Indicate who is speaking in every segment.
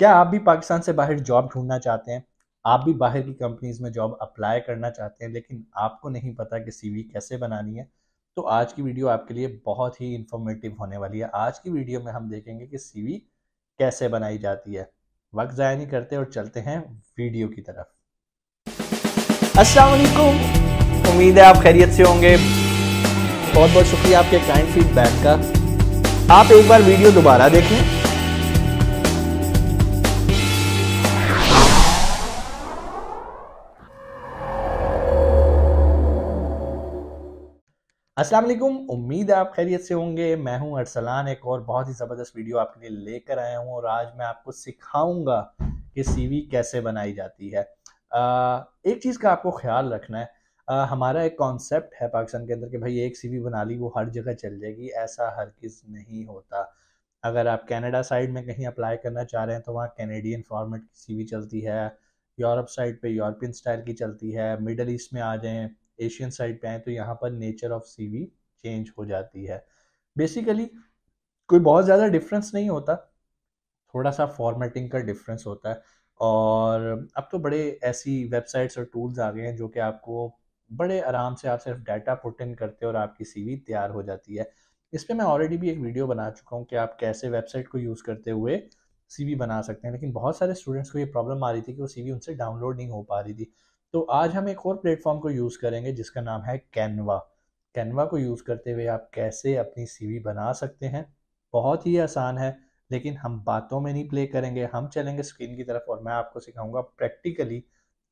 Speaker 1: क्या आप भी पाकिस्तान से बाहर जॉब ढूंढना चाहते हैं? आप भी बाहर की कंपनीज़ में जॉब अप्लाई करना चाहते हैं, लेकिन आपको नहीं पता कि सीवी कैसे बनानी है? तो आज की वीडियो आपके लिए बहुत ही इंफॉर्मेटिव होने वाली है। आज की वीडियो में हम देखेंगे कि सीवी कैसे बनाई जाती है। वक्त ज़ाया नहीं करते और चलते हैं वीडियो की तरफ़।
Speaker 2: वालेकुम। उम्मीद है आप खैरियत से होंगे। बहुत बहुत शुक्रिया आपके काइंड फीडबैक का। आप एक बार वीडियो दोबारा देखें।
Speaker 1: अस्सलाम वालेकुम। उम्मीद है आप खैरियत से होंगे। मैं हूँ अरसलान, एक और बहुत ही ज़बरदस्त वीडियो आपके लिए लेकर आया हूँ और आज मैं आपको सिखाऊँगा कि सीवी कैसे बनाई जाती है। एक चीज़ का आपको ख्याल रखना है। हमारा एक कॉन्सेप्ट है पाकिस्तान के अंदर कि भाई, एक सीवी बना ली, वो हर जगह चल जाएगी, ऐसा हर किस नहीं होता। अगर आप कैनेडा साइड में कहीं अप्लाई करना चाह रहे हैं तो वहाँ कैनेडियन फॉर्मेट की सीवी चलती है यूरोप साइड पे यूरोपियन स्टाइल की चलती है मिडल ईस्ट में आ जाएँ एशियन साइड पे आए तो यहाँ पर नेचर ऑफ़ सीवी चेंज हो जाती है। बेसिकली कोई बहुत ज़्यादा डिफरेंस नहीं होता। थोड़ा सा फॉर्मेटिंग का डिफरेंस होता है। और अब तो बड़े ऐसी वेबसाइट्स और टूल्स आ गए हैं जो कि आपको बड़े आराम से आप सिर्फ़ डाटा पुट इन करते हो और आपकी सीवी तैयार हो जाती है। इस पर मैं ऑलरेडी भी एक वीडियो बना चुका हूँ कि आप कैसे वेबसाइट को यूज़ करते हुए सीवी बना सकते हैं। लेकिन बहुत सारे स्टूडेंट्स को ये प्रॉब्लम आ रही थी कि वो सीवी उनसे डाउनलोड नहीं हो पा रही थी। तो आज हम एक और प्लेटफॉर्म को यूज़ करेंगे जिसका नाम है कैनवा। कैनवा को यूज़ करते हुए आप कैसे अपनी सीवी बना सकते हैं? बहुत ही आसान है, लेकिन हम बातों में नहीं प्ले करेंगे। हम चलेंगे स्क्रीन की तरफ़ और मैं आपको सिखाऊँगा प्रैक्टिकली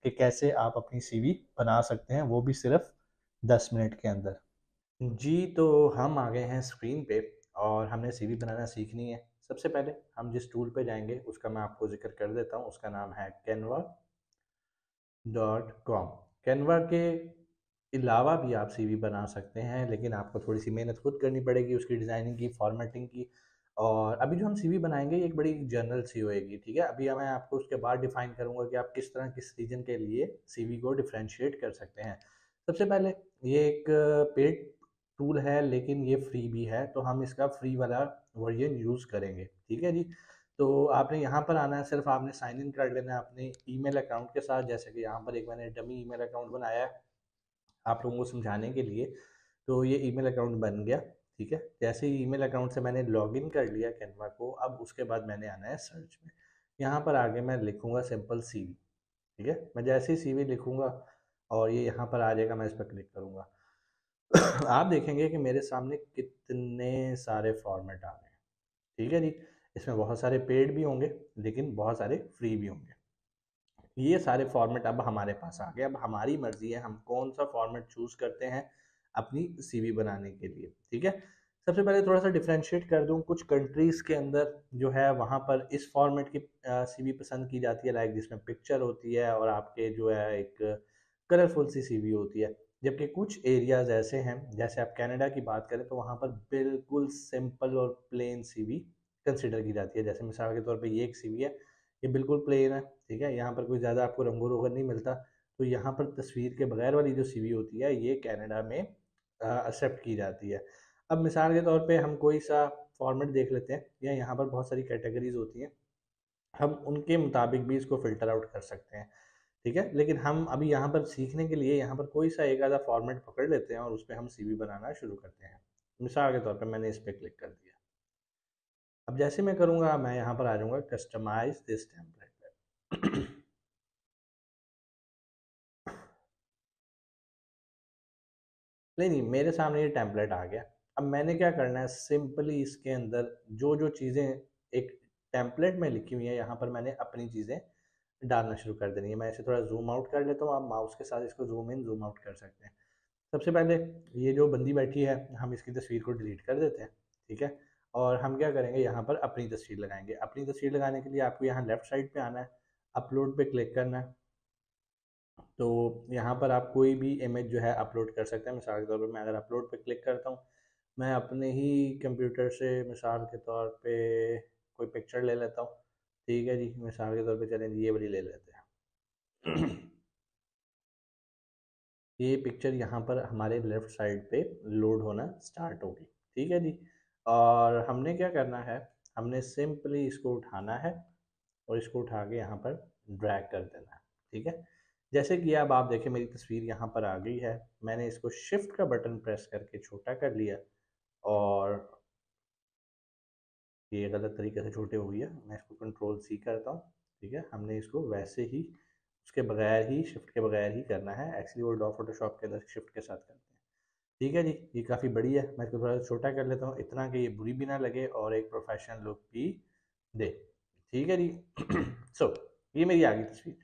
Speaker 1: कि कैसे आप अपनी सीवी बना सकते हैं, वो भी सिर्फ़ दस मिनट के अंदर। जी तो हम आ गए हैं स्क्रीन पे और हमने सीवी बनाना सीखनी है। सबसे पहले हम जिस टूल पे जाएँगे, उसका मैं आपको ज़िक्र कर देता हूँ। उसका नाम है कैनवा। डॉट कॉम कैनवा के अलावा भी आप सीवी बना सकते हैं, लेकिन आपको थोड़ी सी मेहनत खुद करनी पड़ेगी उसकी डिज़ाइनिंग की फॉर्मेटिंग की और अभी जो हम सीवी बनाएँगे, ये एक बड़ी जनरल सी होएगी, ठीक है? अभी मैं आपको उसके बाद डिफाइन करूँगा कि आप किस तरह, किस रीजन के लिए सीवी को डिफ्रेंशिएट कर सकते हैं। सबसे पहले ये एक पेड टूल है, लेकिन ये फ्री भी है तो हम इसका फ्री वाला वर्जन यूज़ करेंगे, ठीक है जी? तो आपने यहाँ पर आना है, सिर्फ़ आपने साइन इन कर लेना है अपने ईमेल अकाउंट के साथ, जैसे कि यहाँ पर एक मैंने डमी ईमेल अकाउंट बनाया है आप लोगों को समझाने के लिए तो ये ईमेल अकाउंट बन गया, ठीक है? जैसे ही ईमेल अकाउंट से मैंने लॉगिन कर लिया कैनवा को, अब उसके बाद मैंने आना है सर्च में। यहाँ पर आगे मैं लिखूँगा सिंपल सीवी ठीक है? मैं जैसे ही सी लिखूँगा और ये यहाँ पर आ जाएगा, मैं इस पर क्लिक करूँगा। आप देखेंगे कि मेरे सामने कितने सारे फॉर्मेट आ गए ठीक है जी? इसमें बहुत सारे पेड भी होंगे, लेकिन बहुत सारे फ्री भी होंगे। ये सारे फॉर्मेट अब हमारे पास आ गए। अब हमारी मर्ज़ी है हम कौन सा फॉर्मेट चूज़ करते हैं अपनी सीवी बनाने के लिए, ठीक है? सबसे पहले थोड़ा सा डिफ्रेंशिएट कर दूँ। कुछ कंट्रीज़ के अंदर जो है वहाँ पर इस फॉर्मेट की सीवी पसंद की जाती है लाइक जिसमें पिक्चर होती है और आपके जो है एक कलरफुल सी सीवी होती है। जबकि कुछ एरियाज़ ऐसे हैं, जैसे आप कनाडा की बात करें तो वहाँ पर बिल्कुल सिंपल और प्लेन सीवी कंसिडर की जाती है। जैसे मिसाल के तौर पर ये एक सीवी है, ये बिल्कुल प्लेन है, ठीक है? यहाँ पर कोई ज़्यादा आपको रंगो रोगन नहीं मिलता। तो यहाँ पर तस्वीर के बगैर वाली जो सीवी होती है, ये कनाडा में एक्सेप्ट की जाती है। अब मिसाल के तौर पे हम कोई सा फॉर्मेट देख लेते हैं, या यहाँ पर बहुत सारी कैटेगरीज होती हैं, हम उनके मुताबिक भी इसको फ़िल्टर आउट कर सकते हैं, ठीक है? लेकिन हम अभी यहाँ पर सीखने के लिए यहाँ पर कोई सा एक आधा फॉर्मेट पकड़ लेते हैं और उस पर हम सी बनाना शुरू करते हैं। मिसाल के तौर पर मैंने इस पर क्लिक कर दिया। अब जैसे मैं करूँगा, मैं यहाँ पर आ जाऊँगा कस्टमाइज दिस टेम्पलेट नहीं नहीं, मेरे सामने ये टेम्पलेट आ गया। अब मैंने क्या करना है सिंपली इसके अंदर जो जो चीज़ें एक टेम्पलेट में लिखी हुई है, यहाँ पर मैंने अपनी चीज़ें डालना शुरू कर देनी है। मैं इसे थोड़ा जूम आउट कर लेता हूँ, आप माउस के साथ इसको जूम इन जूम आउट कर सकते हैं। सबसे पहले ये जो बंदी बैठी है, हम इसकी तस्वीर को डिलीट कर देते हैं, ठीक है? और हम क्या करेंगे, यहाँ पर अपनी तस्वीर लगाएँगे। अपनी तस्वीर लगाने के लिए आपको यहाँ लेफ़्ट साइड पे आना है अपलोड पे क्लिक करना है। तो यहाँ पर आप कोई भी इमेज जो है अपलोड कर सकते हैं। मिसाल के तौर पर मैं अगर अपलोड पे क्लिक करता हूँ, मैं अपने ही कंप्यूटर से मिसाल के तौर पे कोई पिक्चर ले लेता हूँ। ठीक है जी, मिसाल के तौर पे चलें ये वाली ले लेते हैं। ये पिक्चर यहाँ पर हमारे लेफ़्ट साइड पे लोड होना स्टार्ट होगी। ठीक है जी? और हमने क्या करना है, हमने सिंपली इसको उठाना है और इसको उठा के यहाँ पर ड्रैग कर देना है, ठीक है? जैसे कि अब आप देखें, मेरी तस्वीर यहाँ पर आ गई है। मैंने इसको शिफ्ट का बटन प्रेस करके छोटा कर लिया और ये गलत तरीके से छोटे हो गया। मैं इसको कंट्रोल सी करता हूँ, ठीक है? हमने इसको वैसे ही, उसके बगैर ही शिफ्ट के बगैर ही करना है। एक्चुअली वो डॉ फोटोशॉप के अंदर शिफ्ट के साथ करते हैं। ठीक है जी ये काफ़ी बड़ी है। मैं इसको थोड़ा छोटा कर लेता हूँ इतना कि ये बुरी भी ना लगे और एक प्रोफेशनल लुक भी दे। ठीक है जी? सो so, ये मेरी आगे तस्वीर।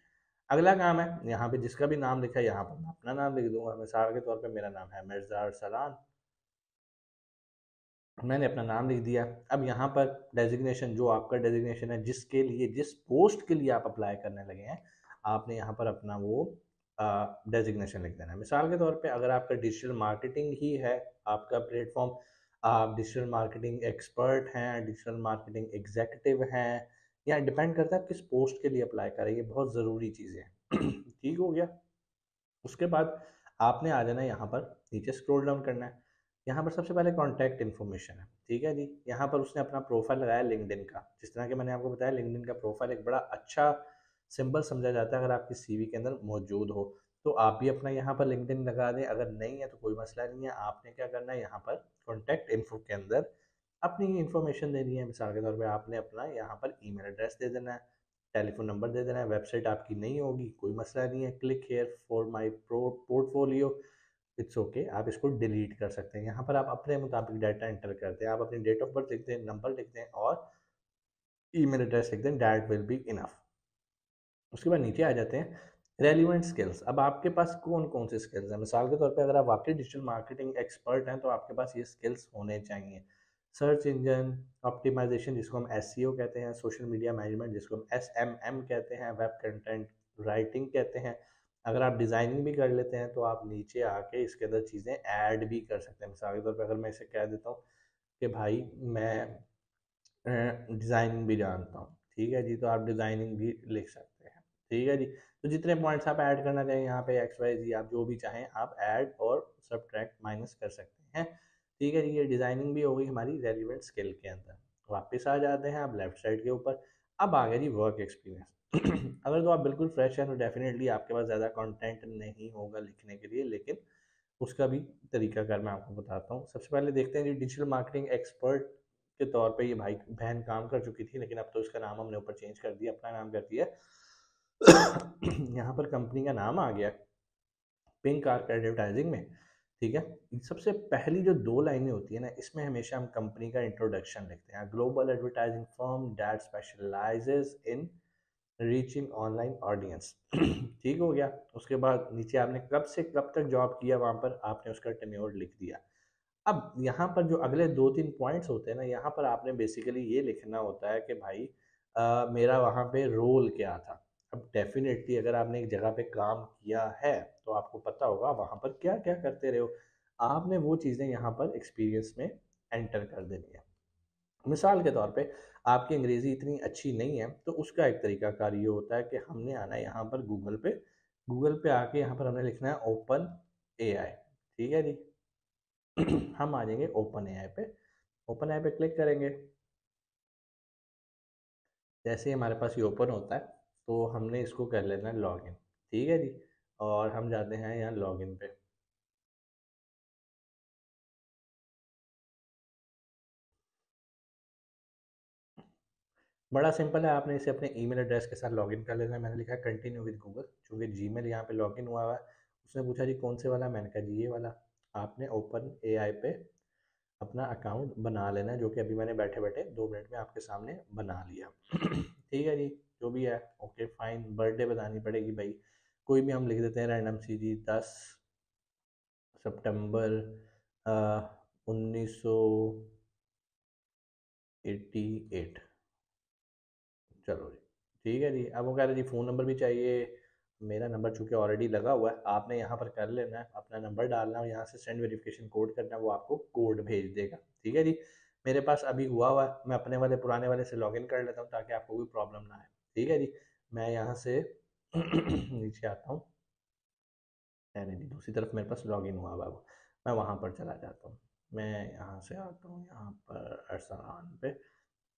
Speaker 1: अगला काम है यहाँ पे जिसका भी नाम लिखा है यहाँ पर मैं अपना नाम लिख दूँगा। मिसाल के तौर पे मेरा नाम है मिर्ज़ा सलान मैंने अपना नाम लिख दिया। अब यहाँ पर डेजिग्नेशन जो आपका डेजिग्नेशन है जिसके लिए जिस पोस्ट के लिए आप अप्लाई करने लगे हैं आपने यहाँ पर अपना वो डेजिग्नेशन लिख देना है। मिसाल के तौर पे अगर आपका डिजिटल मार्केटिंग ही है, आपका प्लेटफॉर्म आप डिजिटल मार्केटिंग एक्सपर्ट हैं डिजिटल मार्केटिंग एग्जेक्टिव हैं, या डिपेंड करता है आप किस पोस्ट के लिए अप्लाई करें ये बहुत ज़रूरी चीज़ें हैं। ठीक हो गया? उसके बाद आपने आ जाना है यहाँ पर, नीचे स्क्रॉल डाउन करना है। यहाँ पर सबसे पहले कॉन्टैक्ट इन्फॉर्मेशन है। ठीक है जी? यहाँ पर उसने अपना प्रोफ़ाइल लगाया लिंकडिन का। जिस तरह के मैंने आपको बताया लिंकडिन का प्रोफ़ाइल एक बड़ा अच्छा सिंबल समझा जाता है अगर आपकी सीवी के अंदर मौजूद हो। तो आप भी अपना यहाँ पर लिंकडिन लगा दें। अगर नहीं है तो कोई मसला नहीं है। आपने क्या करना है? यहाँ पर कॉन्टैक्ट इन्फो के अंदर अपनी इन्फॉर्मेशन देनी है। मिसाल के तौर पर आपने अपना यहाँ पर ईमेल एड्रेस दे देना है टेलीफोन नंबर दे देना है वेबसाइट आपकी नहीं होगी, कोई मसला नहीं है। Click here for my portfolio it's okay आप इसको डिलीट कर सकते हैं। यहाँ पर आप अपने मुताबिक डाटा एंटर करते हैं। आप अपनी डेट ऑफ़ बर्थ लिख दें नंबर लिख दें और ईमेल एड्रेस लिख दें डैट विल बी इनफ उसके बाद नीचे आ जाते हैं। रेलिवेंट स्किल्स अब आपके पास कौन कौन से स्किल्स हैं? मिसाल के तौर पे अगर आप वाकई डिजिटल मार्केटिंग एक्सपर्ट हैं तो आपके पास ये स्किल्स होने चाहिए। सर्च इंजन ऑप्टिमाइजेशन जिसको हम एस e कहते हैं सोशल मीडिया मैनेजमेंट जिसको हम एसएमएम कहते हैं वेब कंटेंट राइटिंग कहते हैं। अगर आप डिज़ाइनिंग भी कर लेते हैं तो आप नीचे आके इसके अंदर चीज़ें ऐड भी कर सकते हैं। मिसाल के तौर पर अगर मैं इसे कह देता हूँ कि भाई, मैं डिज़ाइनिंग भी जानता हूँ, ठीक है जी? तो आप डिज़ाइनिंग भी लिख सकते हैं। ठीक है जी? तो जितने पॉइंट्स आप ऐड करना चाहें, यहाँ पे एक्स वाई जी आप जो भी चाहें, आप ऐड और सब माइनस कर सकते हैं। ठीक है जी, ये डिज़ाइनिंग भी हो गई हमारी रेलिवेंट स्किल के अंदर। वापस आ जाते हैं आप लेफ़्ट साइड के ऊपर। अब आ गया जी वर्क एक्सपीरियंस अगर तो आप बिल्कुल फ्रेश हैं तो डेफिनेटली आपके पास ज़्यादा कंटेंट नहीं होगा लिखने के लिए, लेकिन उसका भी तरीका कर मैं आपको बताता हूँ। सबसे पहले देखते हैं जी डिजिटल मार्केटिंग एक्सपर्ट के तौर पे ये भाई बहन काम कर चुकी थी, लेकिन अब तो इसका नाम हमने ऊपर चेंज कर दिया, अपना नाम कर दिया। यहाँ पर कंपनी का नाम आ गया पिंक आर्क एडवर्टाइजिंग में ठीक है? सबसे पहली जो दो लाइनें होती है ना इसमें हमेशा हम कंपनी का इंट्रोडक्शन लिखते हैं। Global advertising firm that specialises in reaching online audience ठीक हो गया? उसके बाद नीचे आपने कब से कब तक जॉब किया वहाँ पर आपने उसका टेन्योर लिख दिया। अब यहाँ पर जो अगले दो तीन पॉइंट्स होते हैं ना यहाँ पर आपने बेसिकली ये लिखना होता है कि भाई आ, मेरा वहाँ पे रोल क्या था? अब डेफिनेटली अगर आपने एक जगह पे काम किया है तो आपको पता होगा वहाँ पर क्या क्या करते रहे हो। आपने वो चीज़ें यहाँ पर एक्सपीरियंस में एंटर कर देनी है। मिसाल के तौर पे, आपकी अंग्रेज़ी इतनी अच्छी नहीं है तो उसका एक तरीका कार ये होता है कि हमने आना है यहाँ पर गूगल पे। गूगल पे आके यहाँ पर हमें लिखना है ओपन ए आई ठीक है जी? हम आ जाएँगे ओपन ए आई पे। ओपन आई पे क्लिक करेंगे। जैसे ही हमारे पास ये ओपन होता है तो हमने इसको कर लेना है लॉगिन ठीक है जी? और हम जाते हैं यहाँ लॉग इन पे। बड़ा सिंपल है, आपने इसे अपने ईमेल एड्रेस के साथ लॉगिन कर लेना है। मैंने लिखा कंटिन्यू विद गूगल चूँकि जी मेल यहाँ पर लॉगिन हुआ हुआ है। उसने पूछा, जी, कौन से वाला? मैंने कहा, जी, ये वाला। आपने ओपन ए आई पे अपना अकाउंट बना लेना है, जो कि अभी मैंने बैठे बैठे दो मिनट में आपके सामने बना लिया। ठीक है जी? जो भी है ओके फाइन बर्थडे बतानी पड़ेगी भाई। कोई भी हम लिख देते हैं रैंडम सी जी दस सितंबर उन्नीस सौ एटी एट चलो जी, ठीक है जी। अब वो कह रहे जी फ़ोन नंबर भी चाहिए। मेरा नंबर चूँकि ऑलरेडी लगा हुआ है, आपने यहाँ पर कर लेना है, अपना नंबर डालना है यहाँ से सेंड वेरिफिकेशन कोड करना है वो आपको कोड भेज देगा। ठीक है जी? मेरे पास अभी हुआ हुआ है, मैं अपने वाले, पुराने वाले से लॉगिन कर लेता हूँ ताकि आपको कोई प्रॉब्लम ना आए। ठीक है जी, मैं यहाँ से नीचे आता हूँ। नहीं जी दूसरी तरफ़ मेरे पास लॉगिन हुआ हुआ वो। मैं वहाँ पर चला जाता हूँ। मैं यहाँ से आता हूँ, यहाँ पर अरसान पे।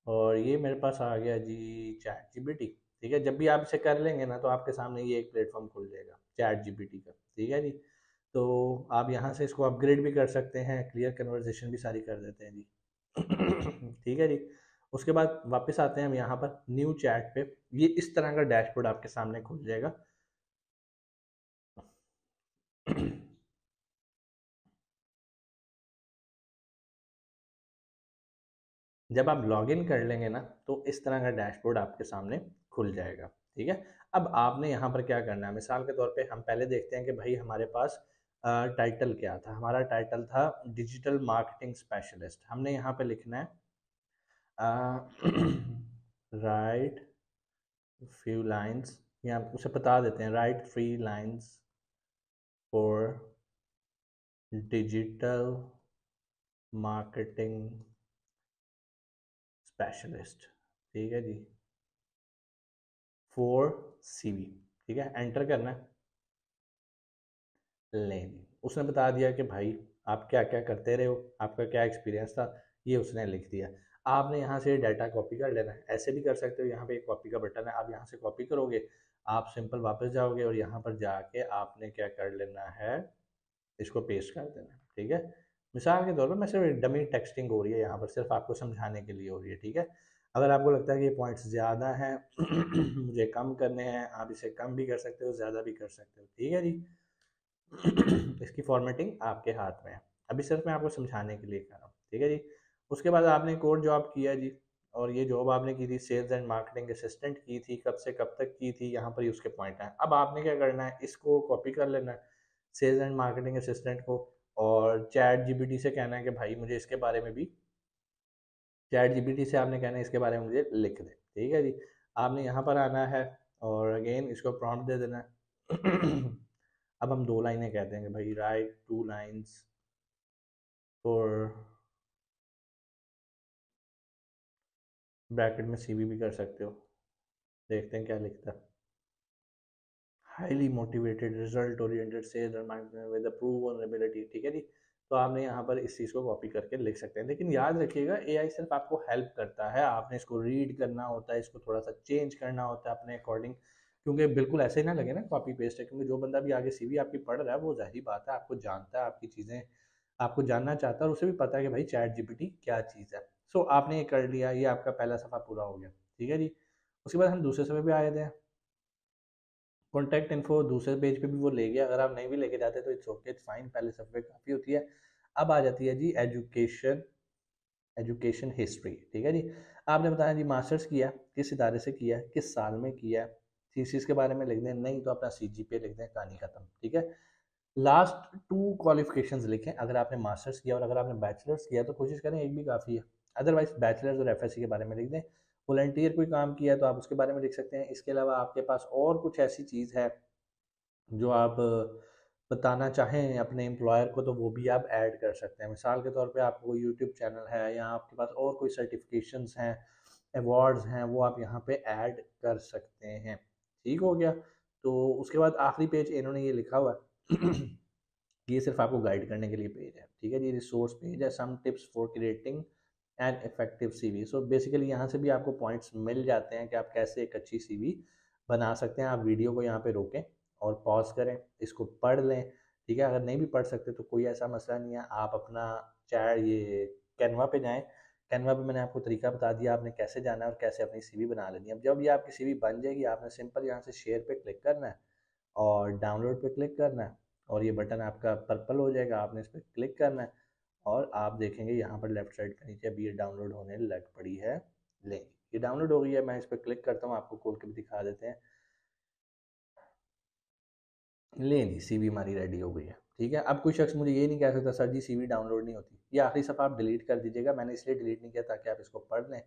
Speaker 1: और ये मेरे पास आ गया जी चैट जी ठीक है, जब भी आप इसे कर लेंगे ना तो आपके सामने ये एक प्लेटफॉर्म खुल जाएगा चैट जी का। ठीक है जी तो आप यहाँ से इसको अपग्रेड भी कर सकते हैं क्लियर कन्वर्जेशन भी सारी कर देते हैं जी। ठीक है जी उसके बाद वापस आते हैं हम यहाँ पर न्यू चैट पे। ये इस तरह का डैशबोर्ड आपके सामने खुल जाएगा। जब आप लॉगिन कर लेंगे ना तो इस तरह का डैशबोर्ड आपके सामने खुल जाएगा, ठीक है? अब आपने यहाँ पर क्या करना है? मिसाल के तौर पे हम पहले देखते हैं कि भाई हमारे पास टाइटल क्या था? हमारा टाइटल था डिजिटल मार्केटिंग स्पेशलिस्ट हमने यहाँ पे लिखना है राइट फ्यू लाइंस या उसे बता देते हैं write free lines for digital marketing specialist ठीक है जी? फोर सीवी ठीक है? एंटर करना है। लें उसने बता दिया कि भाई आप क्या क्या करते रहे हो, आपका क्या एक्सपीरियंस था, ये उसने लिख दिया। आपने यहाँ से डाटा कॉपी कर लेना है। ऐसे भी कर सकते हो। यहाँ पे एक कॉपी का बटन है। आप यहाँ से कॉपी करोगे, आप सिंपल वापस जाओगे और यहाँ पर जाके आपने क्या कर लेना है, इसको पेस्ट कर देना है। ठीक है? मिसाल के तौर पर मैं सिर्फ़ डमी टेक्सटिंग हो रही है यहाँ पर, सिर्फ़ आपको समझाने के लिए हो रही है। ठीक है? अगर आपको लगता है कि ये पॉइंट्स ज़्यादा हैं, मुझे कम करने हैं, आप इसे कम भी कर सकते हो, ज़्यादा भी कर सकते हो। ठीक है जी? इसकी फॉर्मेटिंग आपके हाथ में है। अभी सिर्फ़ मैं आपको समझाने के लिए कर रहा हूँ। ठीक है जी? उसके बाद आपने कोड जॉब किया जी, और ये जॉब आपने की थी सेल्स एंड मार्केटिंग असिस्टेंट की थी, कब से कब तक की थी, यहाँ पर ही उसके पॉइंट हैं। अब आपने क्या करना है, इसको कॉपी कर लेना है सेल्स एंड मार्केटिंग असिस्टेंट को, और चैट जीबीटी से कहना है कि भाई मुझे इसके बारे में भी चैट जीबीटी से आपने कहना है इसके बारे में मुझे लिख दे, ठीक है जी? आपने यहाँ पर आना है, और अगेन इसको प्रॉम्प्ट दे देना है। अब हम दो लाइनें कहते हैं कि भाई write two lines for bracket में सीवी भी कर सकते हो। देखते हैं क्या लिखता है। Highly motivated result oriented sales with proven ability ठीक है जी? तो आपने यहाँ पर इस चीज़ को कॉपी करके लिख सकते हैं। लेकिन याद रखिएगा एआई सिर्फ़ आपको हेल्प करता है। आपने इसको रीड करना होता है, इसको थोड़ा सा चेंज करना होता है अपने अकॉर्डिंग क्योंकि बिल्कुल ऐसे ही ना लगे ना कॉपी पेस्ट है, क्योंकि जो बंदा भी आगे सीवी आपकी पढ़ रहा है, वो ज़ाहिर बात है, आपको जानता है, आपकी चीज़ें, आपको जानना चाहता है और उसे भी पता है कि भाई चैट जीपीटी क्या चीज़ है। सो आपने ये कर लिया, ये आपका पहला सफ़ा पूरा हो गया। ठीक है जी? उसके बाद हम दूसरे सफ़े पे आए थे। कॉन्टैक्ट इन्फो दूसरे पेज पे भी वो ले गया। अगर आप नहीं भी लेके जाते तो इट्स ओके इट्स फाइन पहले सफ़े काफ़ी होती है। अब आ जाती है जी एजुकेशन एजुकेशन हिस्ट्री ठीक है जी? आपने बताया जी मास्टर्स किया, किस इदारे से किया, किस साल में किया थीसिस के बारे में लिख दें नहीं तो अपना सी जी पे लिख दें कहानी ख़त्म। ठीक है? लास्ट टू क्वालिफिकेशंस लिखें, अगर आपने मास्टर्स किया और अगर आपने बैचलर्स किया तो कोशिश करें एक भी काफ़ी है। अदरवाइज़ बैचलर्स और एफएससी के बारे में लिख दें। वॉल्टियर कोई काम किया है तो आप उसके बारे में लिख सकते हैं। इसके अलावा आपके पास और कुछ ऐसी चीज़ है जो आप बताना चाहें अपने एम्प्लॉयर को तो वो भी आप ऐड कर सकते हैं। मिसाल के तौर पे आपको यूट्यूब चैनल है या आपके पास और कोई सर्टिफिकेशंस हैं अवार्ड्स हैं, वो आप यहाँ पे ऐड कर सकते हैं। ठीक हो गया? तो उसके बाद आखिरी पेज इन्होंने ये लिखा हुआ है। ये सिर्फ़ आपको गाइड करने के लिए पेज है। ठीक है जी रिसोर्स पेज है। Some tips for creating and effective CV so basically यहाँ से भी आपको पॉइंट्स मिल जाते हैं कि आप कैसे एक अच्छी सीवी बना सकते हैं। आप वीडियो को यहाँ पे रोकें और पॉज करें, इसको पढ़ लें। ठीक है? अगर नहीं भी पढ़ सकते तो कोई ऐसा मसला नहीं है। आप अपना चाहे ये कैनवा पे जाएँ। कैनवा पे मैंने आपको तरीका बता दिया, आपने कैसे जाना है और कैसे अपनी सीवी बना लेनी है। अब जब ये आपकी सीवी बन जाएगी, आपने सिंपल यहाँ से शेयर पे क्लिक करना है और डाउनलोड पे क्लिक करना है और ये बटन आपका पर्पल हो जाएगा, आपने इस पर क्लिक करना है। और आप देखेंगे यहाँ पर लेफ़्ट साइड के नीचे अभी ये डाउनलोड होने लग पड़ी है। ले, ये डाउनलोड हो गई है, मैं इस पर क्लिक करता हूँ, आपको खोल के भी दिखा देते हैं। ले ली सीवी हमारी रेडी हो गई है, ठीक है? अब कोई शख्स मुझे ये नहीं कह सकता, सर जी सीवी डाउनलोड नहीं होती। ये आखिरी सफ़ा आप डिलीट कर दीजिएगा, मैंने इसलिए डिलीट नहीं किया ताकि आप इसको पढ़ लें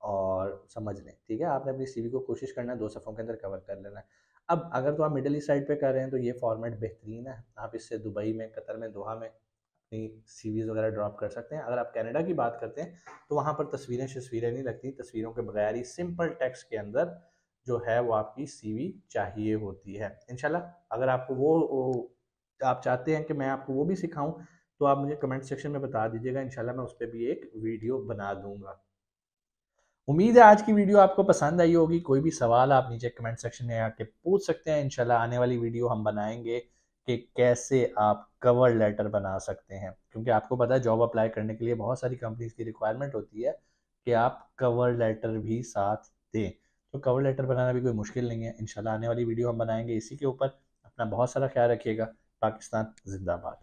Speaker 1: और समझ लें, ठीक है? आपने अपनी सीवी को कोशिश करना है, दो सफ़ों के अंदर कवर कर लेना है। अब अगर तो आप मिडल ईस्ट साइड पे कर रहे हैं तो ये फॉर्मेट बेहतरीन है। आप इससे दुबई में, कतर में, दोहा में सीवीज़ वगैरह ड्रॉप कर सकते हैं। अगर आप कनाडा की बात करते हैं तो वहाँ पर तस्वीरें शस्वीरें नहीं लगती। तस्वीरों के बगैर ही सिंपल टेक्स्ट के अंदर जो है वो आपकी सीवी चाहिए होती है। इनशाला अगर आपको वो, वो आप चाहते हैं कि मैं आपको वो भी सिखाऊं तो आप मुझे कमेंट सेक्शन में बता दीजिएगा। इनशाला मैं उस पर भी एक वीडियो बना दूँगा। उम्मीद है आज की वीडियो आपको पसंद आई होगी। कोई भी सवाल आप नीचे कमेंट सेक्शन में आके पूछ सकते हैं। इनशाला आने वाली वीडियो हम बनाएँगे। कि कैसे आप कवर लेटर बना सकते हैं। क्योंकि आपको पता है, जॉब अप्लाई करने के लिए बहुत सारी कंपनीज़ की रिक्वायरमेंट होती है कि आप कवर लेटर भी साथ दें। तो कवर लेटर बनाना भी कोई मुश्किल नहीं है। इंशाल्लाह आने वाली वीडियो हम बनाएँगे इसी के ऊपर। अपना बहुत सारा ख्याल रखिएगा। पाकिस्तान जिंदाबाद।